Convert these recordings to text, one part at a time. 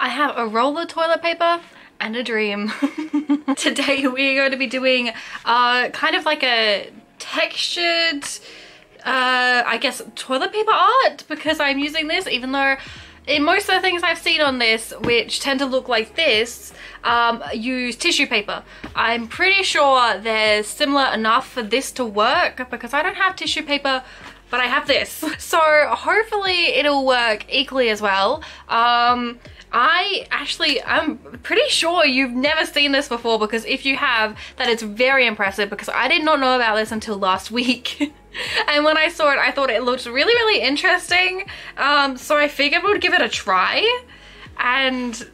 I have a roll of toilet paper and a dream. Today we're going to be doing uh, kind of like a textured, uh, I guess, toilet paper art because I'm using this even though in most of the things I've seen on this, which tend to look like this, um, use tissue paper. I'm pretty sure they're similar enough for this to work because I don't have tissue paper but I have this. So hopefully it'll work equally as well. Um, I actually, I'm pretty sure you've never seen this before because if you have, that is very impressive because I did not know about this until last week. and when I saw it, I thought it looked really, really interesting. Um, so I figured we'd give it a try. And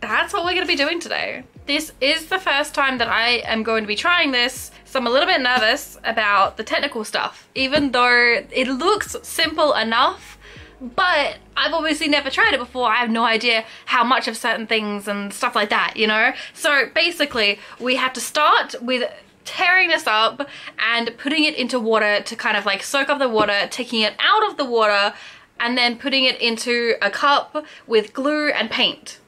that's what we're to be doing today. This is the first time that I am going to be trying this, so I'm a little bit nervous about the technical stuff, even though it looks simple enough but I've obviously never tried it before. I have no idea how much of certain things and stuff like that, you know? So basically, we have to start with tearing this up and putting it into water to kind of like soak up the water, taking it out of the water, and then putting it into a cup with glue and paint.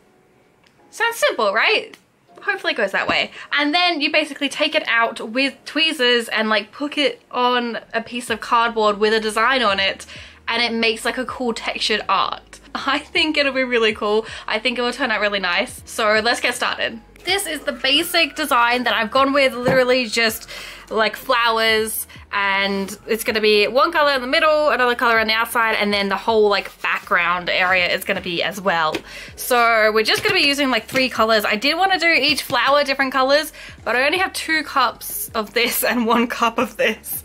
Sounds simple, right? Hopefully it goes that way. And then you basically take it out with tweezers and like put it on a piece of cardboard with a design on it and it makes like a cool textured art. I think it'll be really cool. I think it will turn out really nice. So let's get started. This is the basic design that I've gone with, literally just like flowers and it's gonna be one color in the middle, another color on the outside, and then the whole like background area is gonna be as well. So we're just gonna be using like three colors. I did wanna do each flower different colors, but I only have two cups of this and one cup of this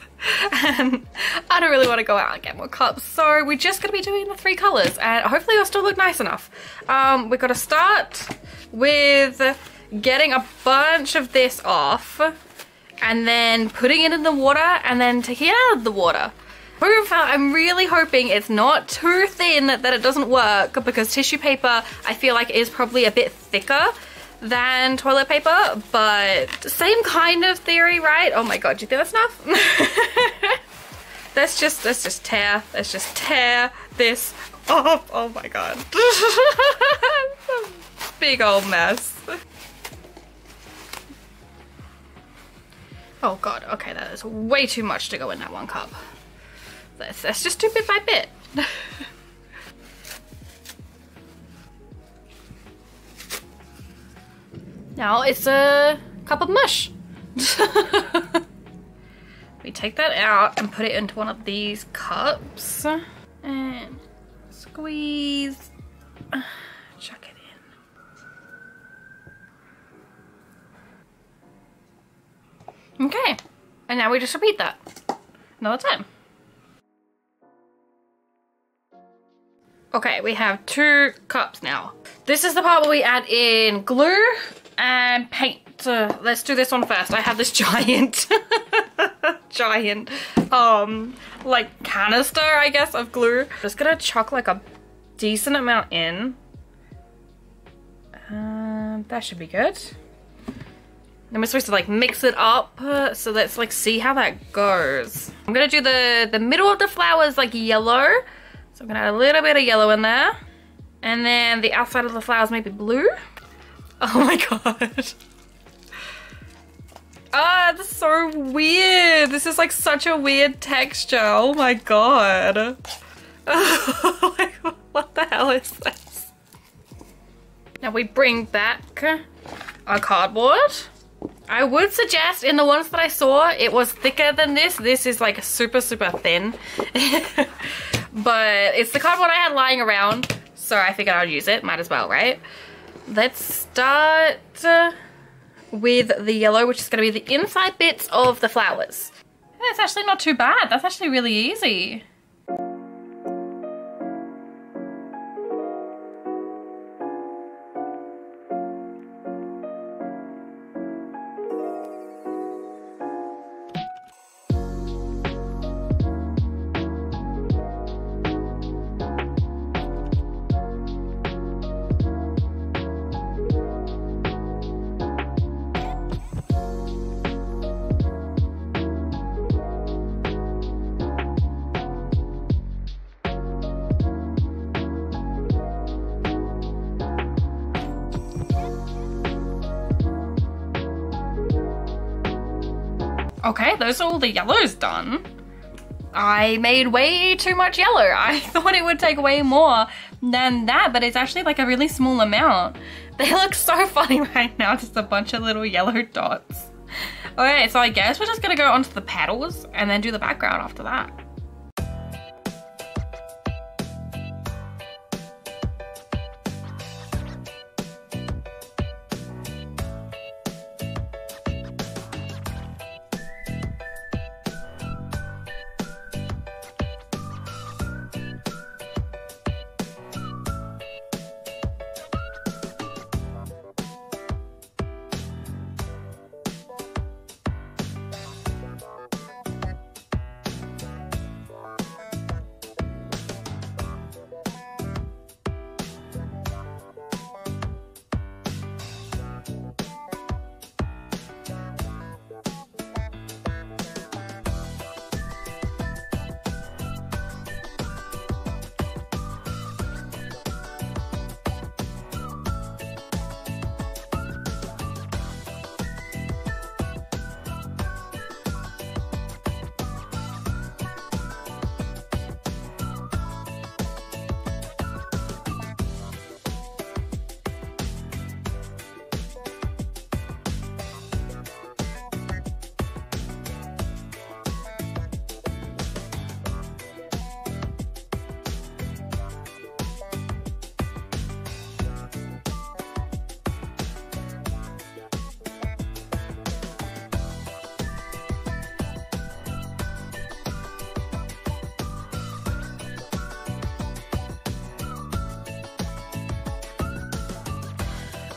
and I don't really want to go out and get more cups. So we're just going to be doing the three colours and hopefully it'll still look nice enough. Um, we've got to start with getting a bunch of this off and then putting it in the water and then taking it out of the water. I'm really hoping it's not too thin that it doesn't work because tissue paper I feel like is probably a bit thicker than toilet paper, but same kind of theory, right? Oh my god, do you think that's enough? let's just let's just tear let's just tear this off. Oh my god. Big old mess. Oh god, okay, that is way too much to go in that one cup. Let's, let's just do bit by bit. Now it's a cup of mush. we take that out and put it into one of these cups and squeeze, chuck it in. Okay, and now we just repeat that another time. Okay, we have two cups now. This is the part where we add in glue and paint. Uh, let's do this one first. I have this giant, giant, um, like canister, I guess, of glue. Just gonna chuck like a decent amount in. Um, that should be good. Then we're supposed to like mix it up. So let's like see how that goes. I'm gonna do the, the middle of the flowers like yellow. So I'm gonna add a little bit of yellow in there. And then the outside of the flowers maybe blue. Oh my god. Ah, that's so weird. This is like such a weird texture. Oh my god. what the hell is this? Now we bring back our cardboard. I would suggest in the ones that I saw, it was thicker than this. This is like super, super thin. but it's the cardboard I had lying around. So I figured I'd use it. Might as well, right? Let's start uh, with the yellow, which is going to be the inside bits of the flowers. It's actually not too bad. That's actually really easy. Okay, those are all the yellows done. I made way too much yellow. I thought it would take way more than that, but it's actually like a really small amount. They look so funny right now, just a bunch of little yellow dots. Okay, so I guess we're just gonna go onto the petals and then do the background after that.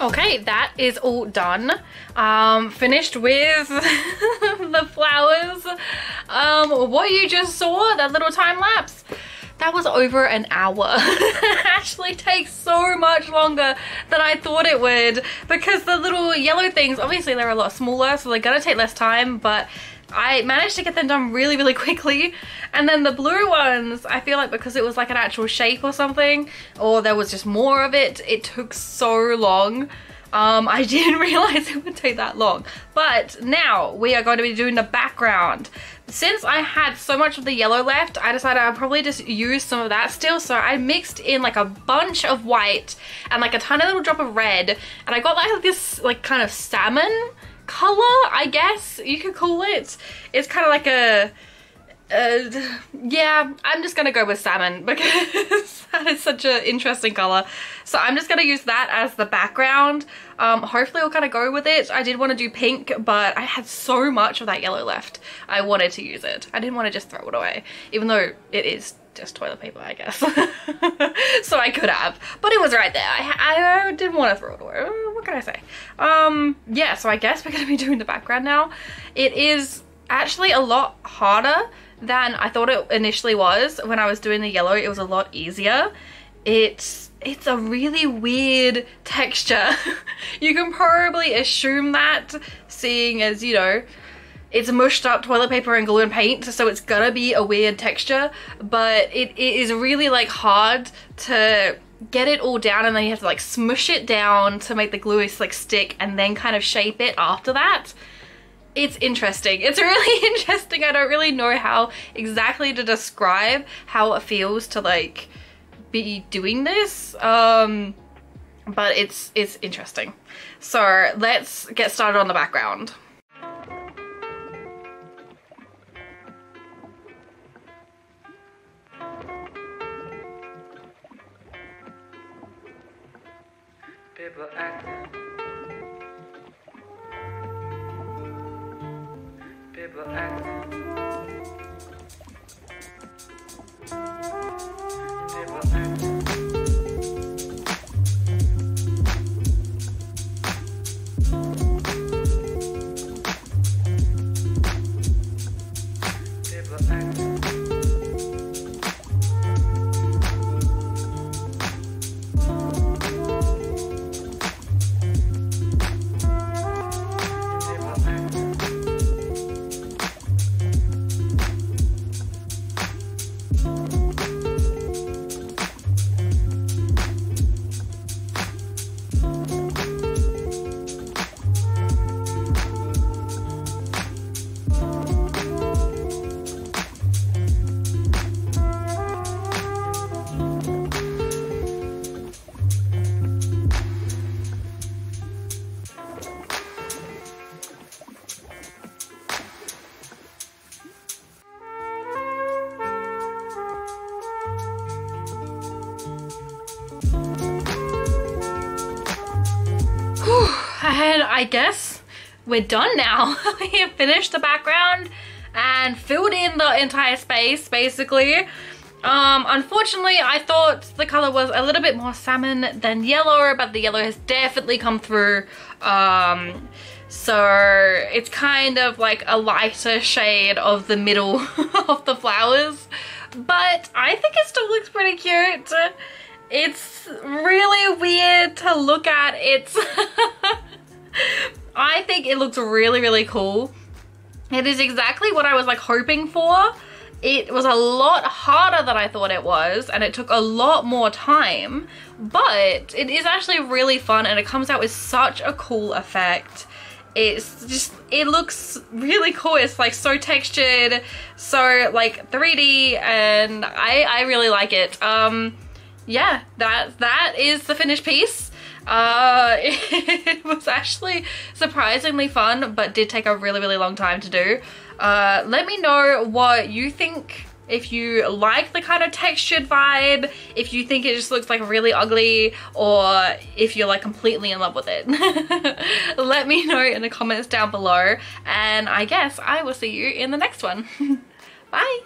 Okay, that is all done. Um, finished with the flowers. Um, what you just saw, that little time lapse, that was over an hour. it actually takes so much longer than I thought it would because the little yellow things, obviously they're a lot smaller, so they're gonna take less time, but I managed to get them done really, really quickly. And then the blue ones, I feel like because it was like an actual shape or something, or there was just more of it, it took so long. Um, I didn't realize it would take that long. But now we are going to be doing the background. Since I had so much of the yellow left, I decided I'd probably just use some of that still. So I mixed in like a bunch of white and like a tiny little drop of red. And I got like this like kind of salmon color, I guess you could call it. It's kind of like a, uh, yeah, I'm just gonna go with salmon because that is such an interesting color. So I'm just gonna use that as the background. Um, hopefully it'll kind of go with it. I did want to do pink, but I had so much of that yellow left. I wanted to use it. I didn't want to just throw it away, even though it is just toilet paper, I guess. so I could have, but it was right there. I, I didn't want to throw it away. Uh, what can I say? Um, yeah, so I guess we're going to be doing the background now. It is actually a lot harder than I thought it initially was. When I was doing the yellow, it was a lot easier. It's it's a really weird texture. you can probably assume that seeing as, you know, it's mushed up toilet paper and glue and paint, so it's gonna be a weird texture, but it, it is really like hard to get it all down and then you have to like smush it down to make the glue like stick and then kind of shape it after that. It's interesting. It's really interesting. I don't really know how exactly to describe how it feels to like be doing this. Um, but it's, it's interesting. So let's get started on the background. People acting. People acting. I guess we're done now. we have finished the background and filled in the entire space basically. Um, unfortunately, I thought the color was a little bit more salmon than yellow, but the yellow has definitely come through. Um, so it's kind of like a lighter shade of the middle of the flowers. But I think it still looks pretty cute. It's really weird to look at. It's... I think it looks really, really cool. It is exactly what I was like hoping for. It was a lot harder than I thought it was and it took a lot more time, but it is actually really fun and it comes out with such a cool effect. It's just, it looks really cool. It's like so textured, so like 3D and I, I really like it. Um, yeah, that that is the finished piece. Uh, it was actually surprisingly fun, but did take a really, really long time to do. Uh, let me know what you think if you like the kind of textured vibe, if you think it just looks like really ugly, or if you're like completely in love with it. Let me know in the comments down below, and I guess I will see you in the next one. Bye!